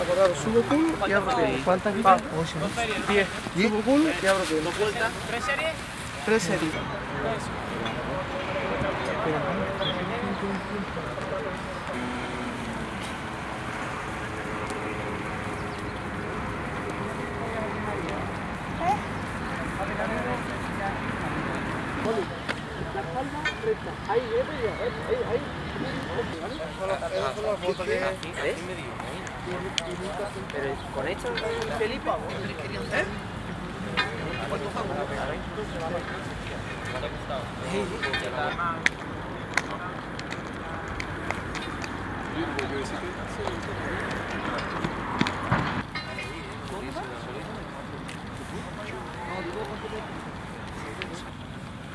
Acordado, subo culo y abro pie. ¿Cuántas quitas? Ocho. Diez. Subo culo y abro pie. ¿Tres series? Tres series. recta. Eh, pues eh, ahí, ahí, ahí, ahí. Pero con esto ¿eh?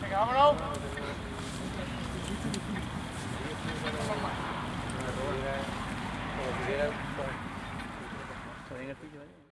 Venga, vámonos. i don't know you can